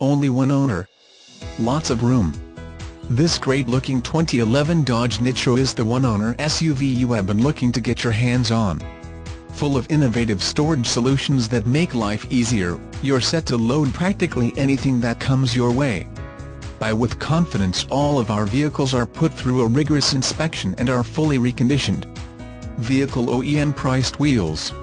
only one owner. Lots of room. This great-looking 2011 Dodge Nitro is the one-owner SUV you have been looking to get your hands on. Full of innovative storage solutions that make life easier, you're set to load practically anything that comes your way. Buy with confidence all of our vehicles are put through a rigorous inspection and are fully reconditioned. Vehicle OEM priced wheels